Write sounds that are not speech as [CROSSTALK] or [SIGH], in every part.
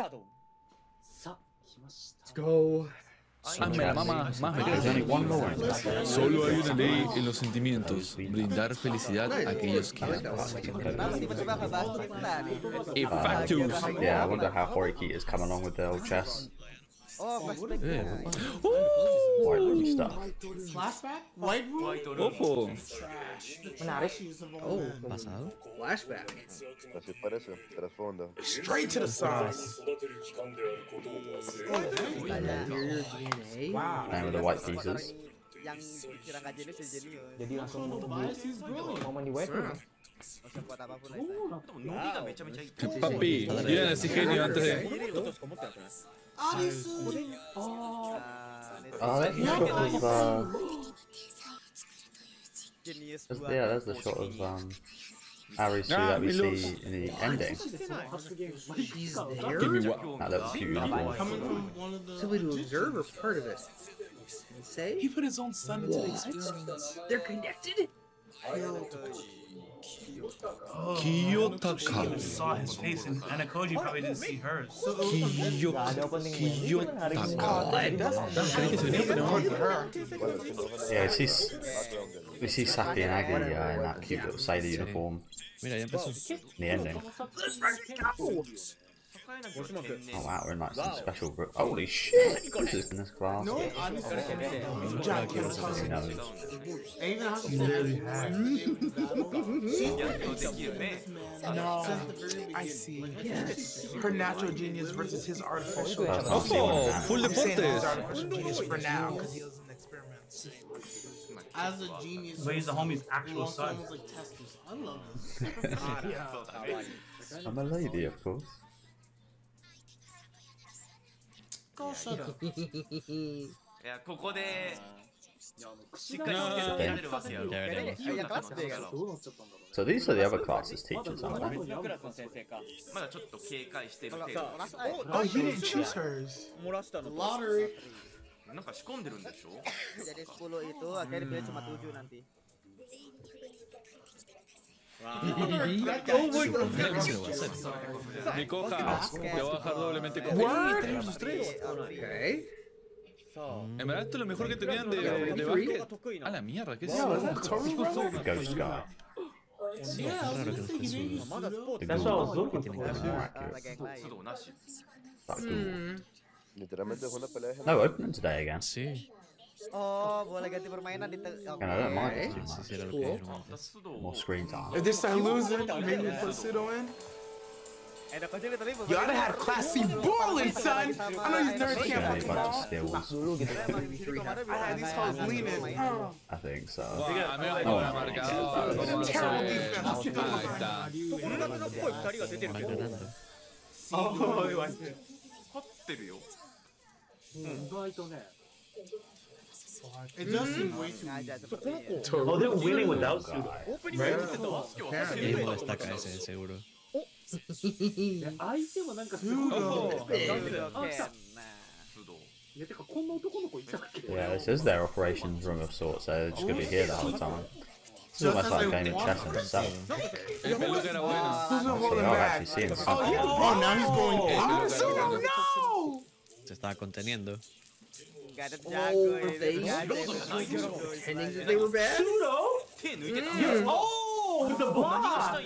Let's go. Hazme la mama más There's only one law in this. Solo hay una ley en los sentimientos, brindar felicidad a aquellos que aman. A factus. Yeah, I wonder how Horiki has come along with the old chess. Eh, White room stuff. Flashback? White room? Ojo. Oh, Pasado. flashback. Así parece, trasfondo. Straight to the sauce. Wow. Name of the white pieces. yang dikira nggak jenius jadi jenius Jadi langsung Tobias is brilliant. momen di white room. Nggak usah buat apapun Papi, miren ese genio antes de. Arisu. Ah, Oh, that's the shot of, uh, that's, yeah, that's the shot of, um, Arisu that we see in the ending. She's Give me there. what? That little cute uniform. Coming from one of the. Somebody to observe or part of it. He put his own son into the experiment. they're connected. Kiyotaka. saw his face and Ayanokoji probably didn't see hers. Kiyo- Gak ada opening Kiyotaka. Yeah, we see, s- we see Sakayanagi uh, in that cute little sailor uniform Mira, ya empezó. in the ending. Oh wow, we're in like some special group. Holy shit! This is in this class. No, Arisu. Jack can't tell Who him. knows? And even how she. No, I see. Yes. Her natural genius versus his artificial. That's not seeing Ojo, full I'm saying deportes. artificial genius for now because he was an experiment. As a genius, But he's the homie's actual Long son. like. I love [LAUGHS] [LAUGHS] this. I'm a lady, of course. ろ Ya veremos. Ay, yang kelas deh kan So these are the other classes teachers, aren't they? まだちょっと警戒してる程度 Oh, he didn't choose hers. Lottery. なんか仕込んでるんでしょ jadi 10 itu akhirnya dia cuma 7 nanti Mi coja, te voy a bajar doblemente coja. En verdad esto es lo mejor que tenían de, de, básquet. A la mierda, ¿qué es eso? No, open today again. Oh, boleh ganti permainan di okay. Yeah, yeah. Cool. More screens on. If this time losing, maybe we put Sudo in. You oughta have classy balling, son! I know these nerds can't fucking ball. I had these hoes leaning. I think so. Oh, Terrible defense. Oh, 勝ってるよ。うん、意外とね。it does seem way too easy. Oh, they're winning without Sudo. Right? They will estar cayendo seguro. [LAUGHS] 相手もなんかすごいいや、てかこんな男の子いたっけ Yeah, this is their operations room of sorts, so they're just gonna be here the whole time. It's almost like going to chess and stuff. I've actually seen. Oh, now he's going. Oh, no! Se está conteniendo. cara. They were bad. Pseudo? Mm. Oh, the block!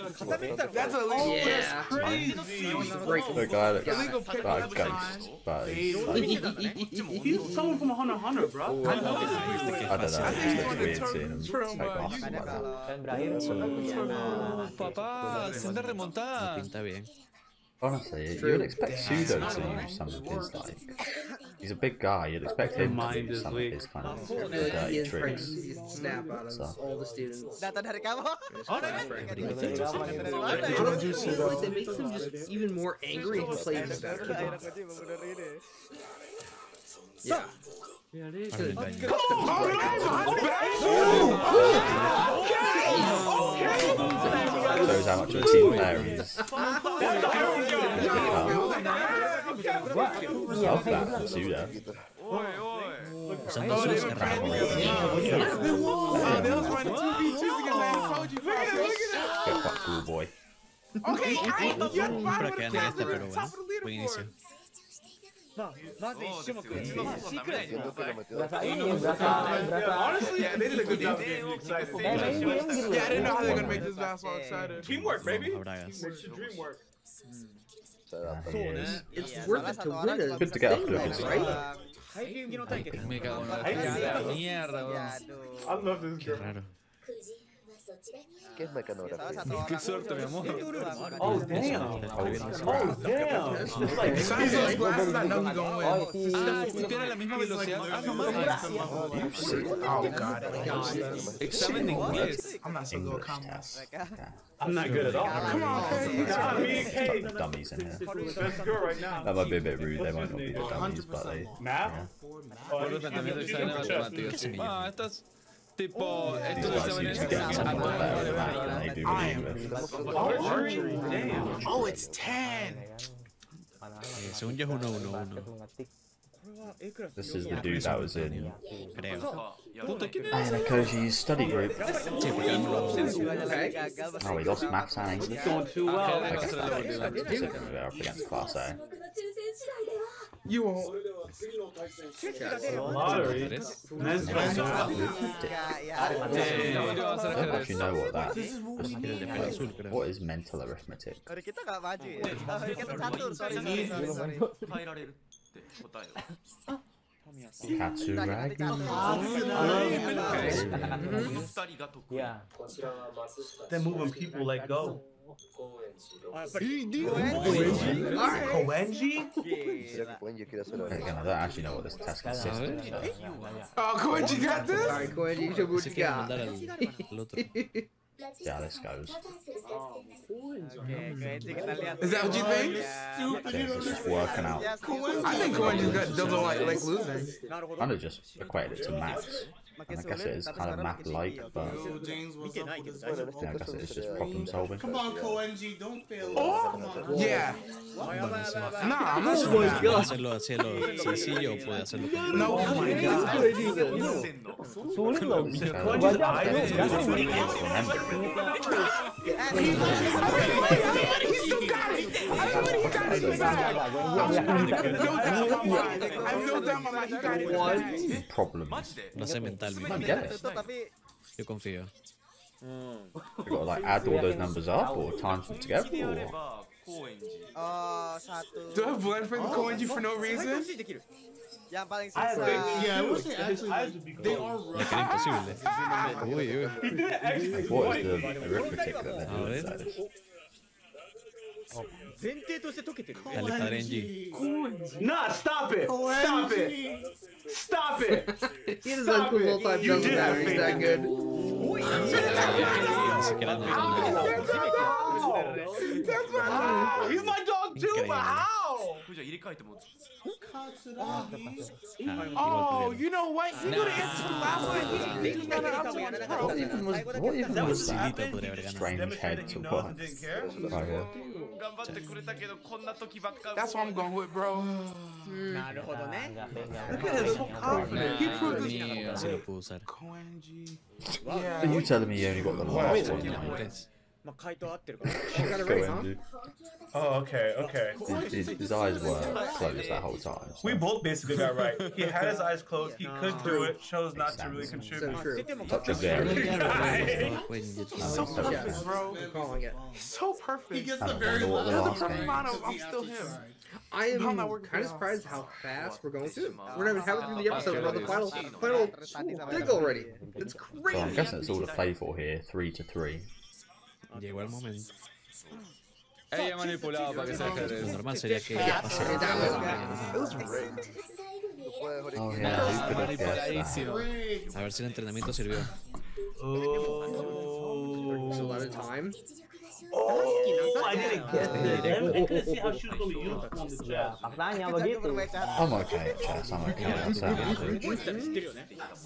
Yeah. Crazy. Got it. He's someone from Hunter Hunter, bro. I. I don't know. I think he's going to turn from Papá, senda remontada. Pinta bien. Honestly, you would expect Sudo to use some of his like. He's a big guy. You'd expect him to use some of his kind of He dirty is trying to tricks. use the snap out So. of all the students. data dari kamu Honestly, like, that? makes him just even more angry and he plays better. Yeah. Shows how much of a team player he is. [LAUGHS] Love that from Sudo. Usando sus herramientas. They was running 2v2 because I told you. Get quite cool boy. Okay, I, you're fine Para with que a gane cat este, at pero the top of the leaderboard. Honestly, yeah, they did a good job. Yeah, I didn't know how they were gonna make this last excited. Teamwork, baby. Teamwork should dream work. It's worth it to win it. Good to get after it, right? Me cago en mierda. I love this girl. Qué raro. ¿Qué es mecanografía? Qué suerte, mi amor. Oh, damn. Oh, Oh, damn. It's like Signs those glasses, I know he's gonna win. Ah, si tiene la misma velocidad. Ah, no. Oh god. Examen de inglés. I'm not so good English at combos. Yeah. I'm not good at all. Come on, Kay. Nah, me and Kay. Dummies in here. Best girl right now. That might be a bit rude. They might not be the dummies, but they. Math? Oh, Por she's pensamiento de she's examen de good for chess. matemáticas. Ah, estas. Tipo, These estos guys seem exámenes. to get something better vale, at vale, math than they vale. do I with am. English. Archery? Damn. Oh, it's 10. Eh, según yo es 1-1-1. This is the dude that was in Creo. Puta, ¿quién es? Ayanokoji's study group. Sí, porque no lo Oh, he lost maths and English. Doing too well. Ah, Okay, that's specifically they're up against class A. You won't. Lottery. Tres. Men's They men's don't Eh, yo voy a hacer I don't actually know what that. El de pelo azul, creo. What is mental arithmetic? これkita nggak maju ya? Oh, kita satu, sorry, sorry, sorry, sorry. 変えられるって答えを Katsuragi. 二人が得意 They're moving people like go. Koenji? Creo que Puenji quiere hacer Okay, algo. Again, I don't actually know what this test consists of. So. Oh, Koichi got this? Alright, Koenji, show what Se you quiere got. mandar al, al. Yeah, this goes. Is that what you think? Yeah, it's just working out. I think Koenji's got doesn't like like losing. Kind of just equated it to maths. I guess it is kind of math like, but I guess it is just problem solving. Come on, KoNG, don't fail. Oh, yeah. Nah, I'm not sure. Hacerlo, hacerlo. Sencillo, puede hacerlo. No, oh my god. He's still got it. I don't know what he got in his bag. I have no doubt in my mind. He got it. Problem. No sé. Totalmente. I get it. Nice. Yo confío. Mm. Got to like add all those numbers up or times them together or? Uh, Do I have blood for the oh, for no reason? Yeah, like, yeah, I wish actually they are right. imposible. Uy, uy. What is the arithmetic that they're oh, doing? ver. So, 前提として解けてる Dale, padre Enji. Nah, stop it. Stop it. Stop it. He has Stop uncool it. all time, You doesn't did matter, that, he's that baby. good. Ni siquiera no That's my He's my dog too, but Increíble. how? これじゃあ入れ替えても Oh, you know what? He could have answered the last one. He just got an answer on his what even was what even That was was that Facilito podría haber ganado. strange Demonstrated head he to knows what? and didn't care. Oh, yeah. 頑張ってくれたけどこんな時ばっか That's what I'm going with, bro. なるほどね Look at him, so confident. He proved this. Mío. Así lo puedo usar. Koenji. Are you telling me you only got the last one? Tres. まあ回答合ってるから You got it Go right, [LAUGHS] huh? Andy. Oh, okay, okay. His, his, his eyes were closed that whole time. so- We both basically got right. He [LAUGHS] had his eyes closed. He could do it. Chose not to really So contribute. true. Such a very So Perfect, yes, bro. I'm calling it. So perfect. He gets I the don't very know what the last last one. game. amount of- I'm still him. I I'm am not working kind of for surprised how fast we're going through. We're not even halfway through the episode. We're on the final, final dig already. It's So I'm crazy. guessing it's all to play for here, three to three. Llegó el momento. Ella manipulado para que sea Lo ajedrez. normal sería que ella pase. It was rigged. Oh yeah, who could have guessed that? Manipuladísimo. A ver si el entrenamiento sirvió. There's Oh, I didn't get it. I couldn't see how she was going to use on the chest. Maknanya. I'm okay at. I'm okay outside.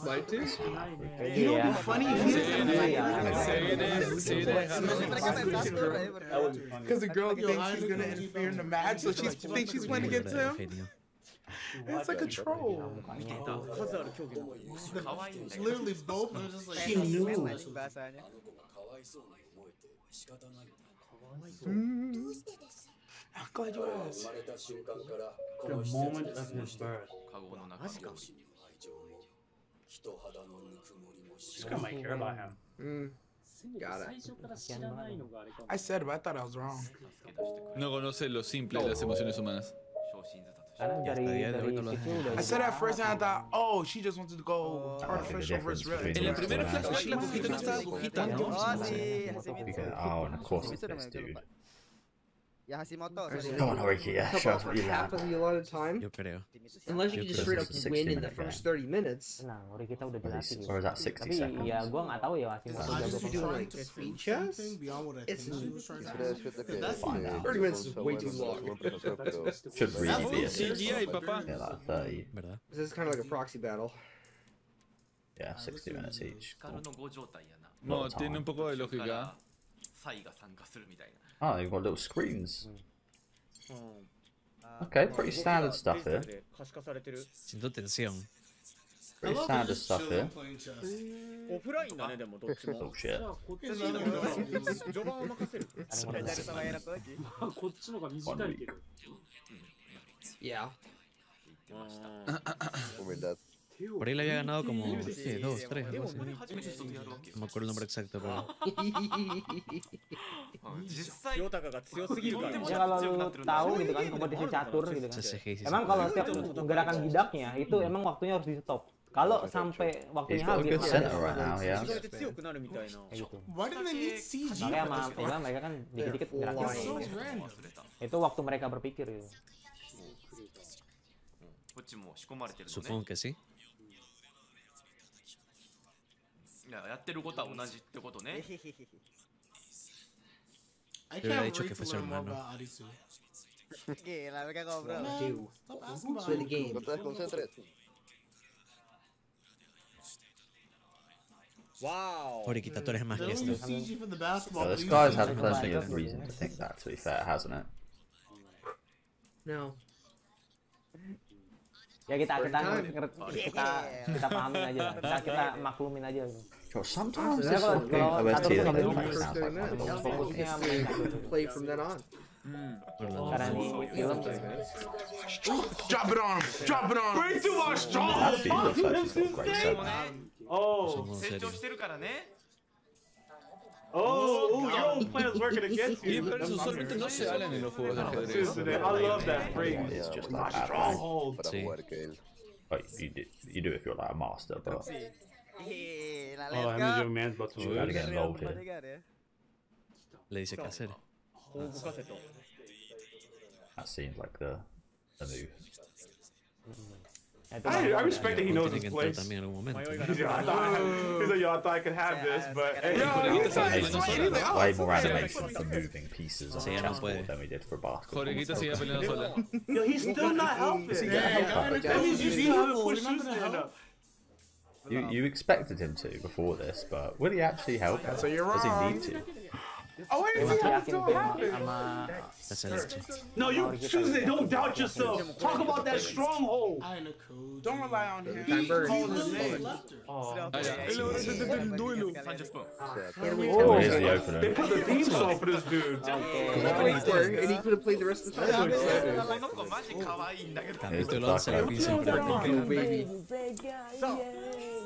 Like this? You know what'd be funny if he doesn't. Say it. Because the girl thinks she's going to interfere in the match, so she thinks she's winning against him. It's like a troll. Literally both of them just like... She knew. 数ある競技の可愛いんだ It's けど literally both. It was just like She knew. Bahasanya. glad you asked. The moment of his birth. カゴの中の氷 She's gonna might care about him. Mm. Got it. I said it, but I thought I was wrong. No conoce lo simple de las emociones humanas. I said at first and I thought, oh, she just wanted to go artificial versus real. En la primera flashback la cojita no estaba cojita. Oh, sí. Ah, of course it's this dude. Ya Hashimoto. Actually, Come on, Horiki, yeah, show us for what you half learned. of the allotted time. Yo creo. Unless you can just straight up This is a win in the 60 first 30 minutes. Nah, ori kita udah Or is- dilatih. or is that 60 Tapi seconds? ya gua nggak tahu ya masih As masih long jago as you're doing like Trying to speed prove chess, something beyond what I it's think she was trying to Pero do. fíjate que That's Find eh, out. 30 minutes is está way bueno, too está long. [LAUGHS] buen [LAUGHS] profesor, pero Should really be a CGI, papá. yeah, like 30. ¿Verdad? This is kind of like a proxy battle. Yeah, 60 minutes each. 光の5状態やな No, tiene un poco de そこか lógica. らサイが参加するみたいな Oh, they've got little screens. Okay, pretty standard stuff here. 可視化されてる。Siento tensión. I Pretty love standard just stuff chilling here. playing chess. オフラインだね、でもどっちも。 Oh shit. 序盤を任せる。それ誰かがやらこいこっちの方が短いけど。 Yeah. 言ってました。 humildad. Por ahí le había ganado como ¿qué? dos, tres, algo así. 初めて人とやるわけ No me acuerdo el nombre exacto, pero. 実際 Yotaka が強すぎるから。 Ya kalau lu tahu gitu kan kompetisi catur gitu kan. CCG sih. Emang kalau setiap gerakan gidaknya itu emang waktunya harus di stop. Kalau sampai He's waktunya got a habis good masih center ada. right now, yeah. 意外と強くなるみたいな。 Kayak gitu. Why didn't they need CG? Makanya for sama this? ya kan mereka kan dikit-dikit They're gerakin. flying. So random. 忘れた Itu waktu mereka berpikir gitu. こっちも仕込まれてるの Supongo ね que sí. いややってることは同じってことね I Yo hubiera can't dicho wait que to fuese learn more hermano. about Arisu. Gila, mereka ngobrol. Do. Stop asking about Play the it. game. No te desconcentres. Wow. Horikita, tú eres más que They'll esto. use CG for the basketball. So this please. guy's had plenty of reason to think that, to be fair, hasn't it? No. Ya kita kita Time. kita kita pahamin aja lah. Kita kita maklumin aja gitu. Yo, sometimes this whole thing. Play from then on. Drop it on him! Drop it on him! Way too much! Drop it on oh. him! Oh! Oh, oh, plan is working against you. [LAUGHS] I love that phrase. It's just like stronghold. But you do if you're like a master, but. Gila, Oh, that means let's your go. man's about to you gotta lose. get involved here. Le dice qué hacer. That seems like the, the move. Ya, I, I respect that he knows Tiene his que place. también en algún momento. He's like, I thought, he's like, yo, I thought I could have this, but hey, Yo, yo, he's like- he's like, he's like, oh, Way more animation for moving pieces on Sí, the ya chessboard than we did for basketball. Horikita sigue peleando sola. yo, he's still not helping. That means you still haven't pushed Susan enough. You, you expected him to before this, but will he actually help? So you're wrong. Does he need to? Oh, wait, is he have to happen? No, you choose it. Don't doubt yourself. Talk about that stronghold. Don't rely on him. He called his name. Oh, oh, oh here's. They put the theme song for this dude. And he could have played the rest of the time. Here's the last thing.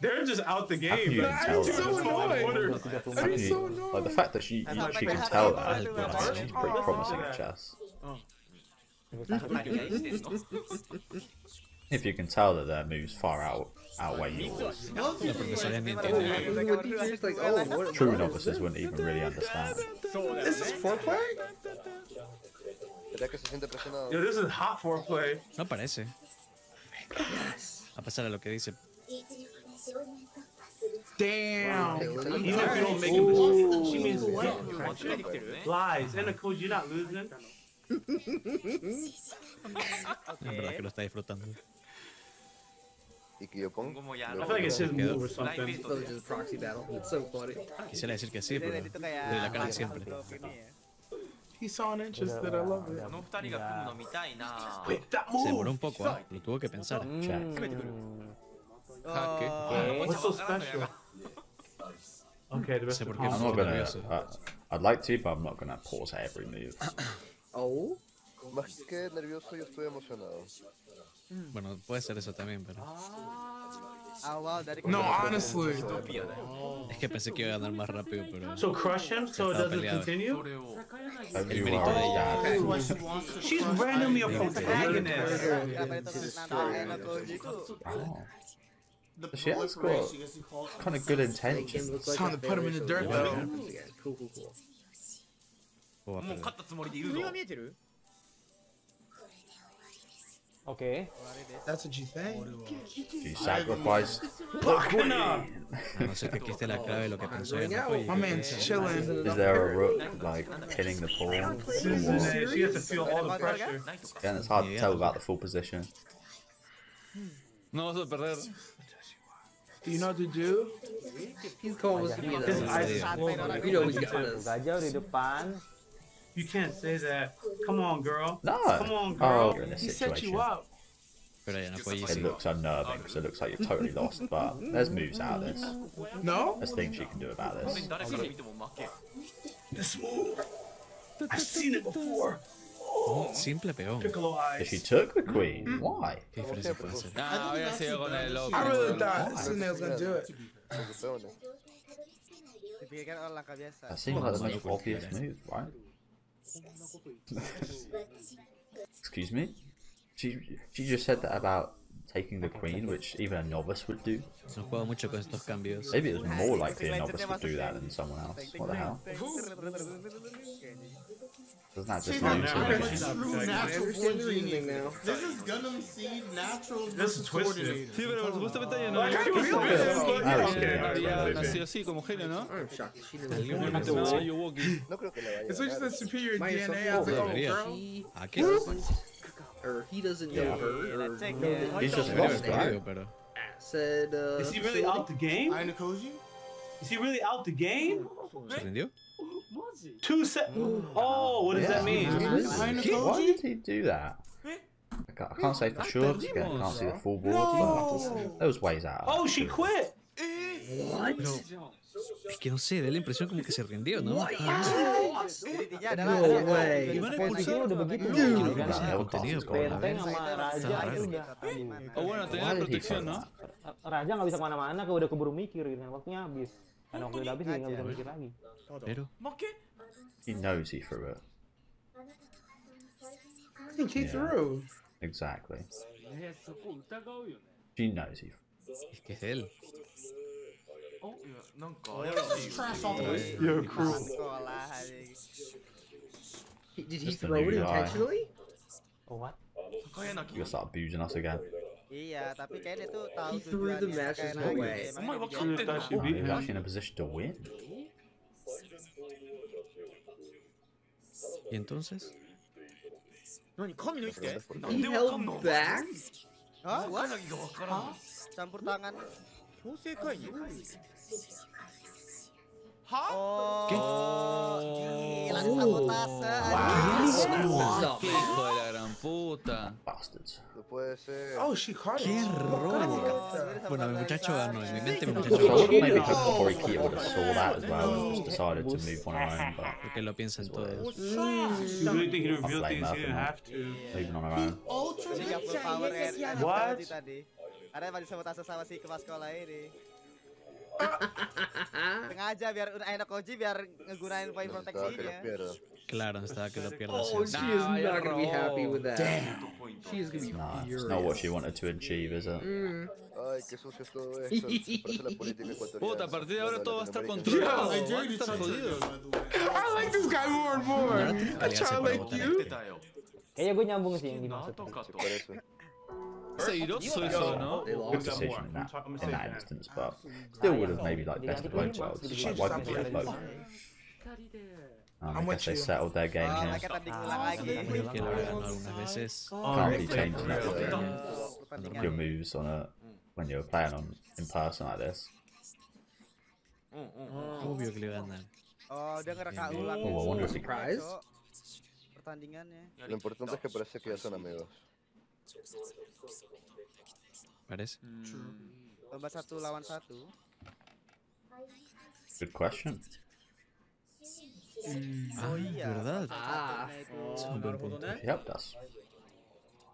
They're just out the game. you but even tell she that? was calling order. How can you- like the fact that she you, she can tell that like, she's pretty promising at chess. [LAUGHS] If you can tell that their moves far out outweigh yours, La profesora ni entiende. even with teachers, like, what? true novices wouldn't even really understand. Is This is foreplay? ¿Verdad que se siente presionado? Yo, this is hot foreplay. No parece. A pesar de lo que dice. Damn. She means Lies. And of course, you're not losing. verdad que lo está disfrutando. Quisiera decir que sí, pero de la cara siempre. That I love it. Un poco, ¿eh? lo tuvo que pensar. Check. Jaque. Oh, What's so special? [LAUGHS] Okay, the No rest sé of the I'm no not gonna. nervioso. Uh, I'd like to, but I'm not gonna pause every move. [COUGHS] Oh? Más que nervioso, yo estoy emocionado. Mm. Bueno, puede ser eso también, pero awal dari No, honestly. Oh. es que pensé que iba a ganar más rápido, pero So crush him so it doesn't peleado. continue? El you mérito de ella. are That's why she wants to She's randomly a protagonist The She has proliferation, got I guess you call it. kind of good Make him intentions. look like Time a to put him in the failure dirt, so though. nothing happens again. Cool, cool, cool. おわかもうる勝ったつもりでいるぞえてる Oke. That's what you think. You sacrifice. [LAUGHS] A no ser que aquí esté la clave de lo que pensó ella. no fue, y My que man's pensó. chilling. Is there a rook like pinning the pawn? or Susan, what? uh, she has to feel all the pressure. Again, it's hard to tell without the full position. No vas a perder. Do you know what to do? He's always gonna be the His eyes are swollen. You know got this. You can't say that. Come on, girl. No. Come on, girl. Oh, he set you up. It looks unnerving because it looks like you're totally lost, but there's moves out of this. No? There's things you can do about this. This move! I've seen it before! Simple peón. Piccolo If she took the queen, why? ¿Qué diferencia puede hacer? Ah, había sido con el loco. I really thought Sunday was gonna do it. Porque peones. dipikirkan orang langkah biasa That seems like the most obvious move, right? Excuse me? She she just said that about taking the queen, which even a novice would do. No juego mucho con estos cambios. Maybe it was more likely a novice would do that than someone else. What the hell? Doesn't just She's mean not she's married. gonna- She's not True natural understand born the reasoning genius. now. This is Gundam Seed natural This is versus twisted. coordinated. Sí, pero supuestamente ella no. Like, I can feel I this. was Que kidding. ya nació así como genio, ¿no? I'm shocked she No, didn't. Yuwoki. No creo que le vaya It's just a the superior DNA well as the go. old Debería. girl. ¿A qué? or he doesn't know her or check, know He's just Debería lost, haber right? perdido, pero... said uh Is he really out the game? Is he really out the game? ¿Se rindió? Two set. Oh, what does that mean? Aina Why Koji? did he do that? I can't, I can't say for sure because again, I can't see the full board, but there was ways out. of Oh, that, she too. quit. Es que no sé, da la impresión como que se rindió, ¿no? jadi intinya adalah No ada- way. ada- Gimana Posisinya udah begitu. Dude. Kan? That Kan hell contenido boss is going Benteng on. sama Raja Sangat itu raro. udah. O bueno, tenía Why la did he protección, throw ¿no? that? Raja nggak bisa kemana-mana, ke udah keburu mikir gitu kan. Waktunya habis. He knows he threw it. I think he yeah. threw. Exactly. She knows he. Es que You're cruel. Did he throw it intentionally? Or what? You're gonna start abusing us again. Iya, tapi kayaknya itu tuh tahu He threw the. Oh my god, She oh, him. Was she in a position to win? ¿Y oh, He held back? Hah? What? Hah? Campur tangan. Hah? Oh, gila oh. sabotase. Wow. Hijo de la gran puta. Bastards. No puede ser. Oh, she caught ¡Qué it. robo! Bueno, mi muchacho ganó. En mi mente mi So muchacho I ganó. would maybe hope that Horikita would have saw that as well and just decided to move on her own, but Porque lo piensan todos. You really think he revealed blame things her he for didn't not. have to? moving on her own. Ultra Ini nggak full power ya ada What? Koji tadi ada yang sabotase sama si kepala sekolah ini sengaja biar Ayanokoji biar ngegunain poin Necesitaba Claro, estaba que lo pierda. Oh, she no, is not going to be happy with that. Damn. She is going to be not, furious. It's not what she wanted to achieve, is it? Mm. Puta, a partir de ahora todo va a estar controlado. I, like this guy more and more. A child like you. Kayaknya gue nyambung sih yang dimaksud. Seguiró Soiso, ¿no? Good decision in that, in that instance, but still would have maybe like best of both worlds. Like, why would you have both? Oh, I guess they settled their game here. Can't be changing that. your, your moves on a when you're playing on in person like this. Oh, Oh, dia ngereka ulang. Oh, I wonder if he cries. Pertandingannya. Lo importante es que parece que ya son amigos. Parece. Hmm. Lomba satu lawan satu. Good question. Mm, ah, ¿verdad? Ah, oh, un buen punto. Yep, that's...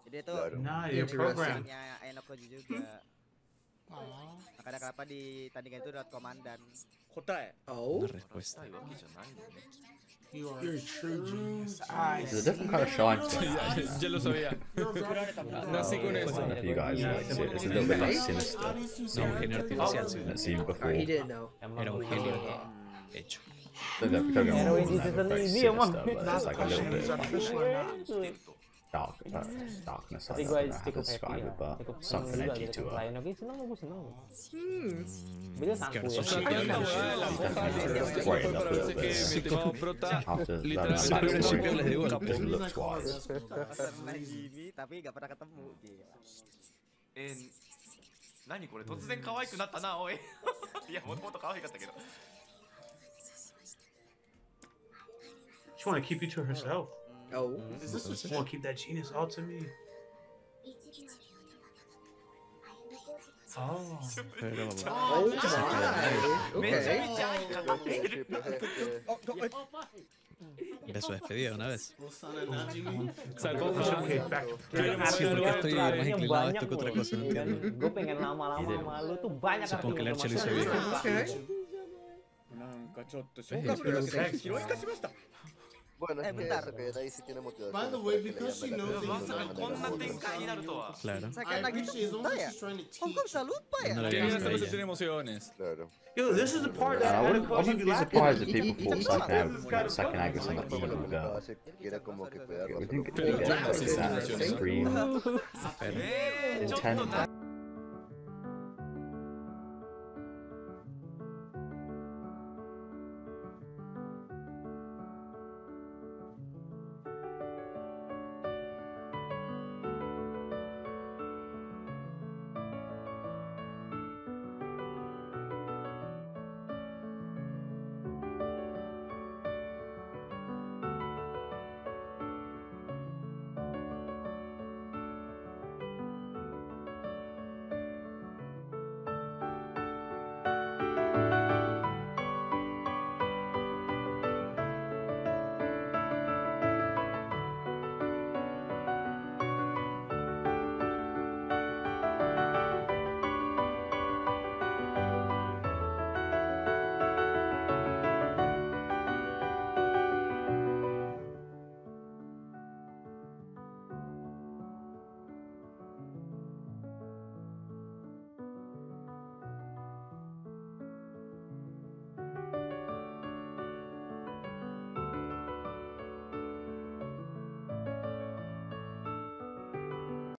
Dia tuh Nah, dia program. Enoko juga. Oh. Kadang kenapa di tandingan itu dapat komandan. Kota ya? Oh. Respuesta. You are a true genius. It's a different kind of shine. I'm playing. Ya lo con eso. One of you guys likes it. It's a little bit less sinister. No, Eugenio Artificial. Oh. That's. He didn't know. Era Eugenio. Hecho. tapi gak pernah ketemu なにこれ？突然可愛くなったな、おい。[LAUGHS] いや、もともと可愛かったけど。want to keep you to herself. Oh. Is this a She want to keep that genius all to me. Oh. Pero Oh my. めちゃ Okay. めちゃ愛語っている era su despedida una vez. Sacó Okay, fama. back to Sí, porque estoy más inclinado a esto que otra cosa, no entiendo. Gue pengen lama-lama sama lu tuh banyak Supongo que el arti Archer lo hizo bien. Okay. Bueno, es, que eso que tiene motivación. By the way, because she knows that he's not going to be Claro. I appreciate she's trying to cheat. Salud, paya. Tiene emociones. Claro. Yo, this is the part that I would be surprised if people pull second actors on the evil go. Era como que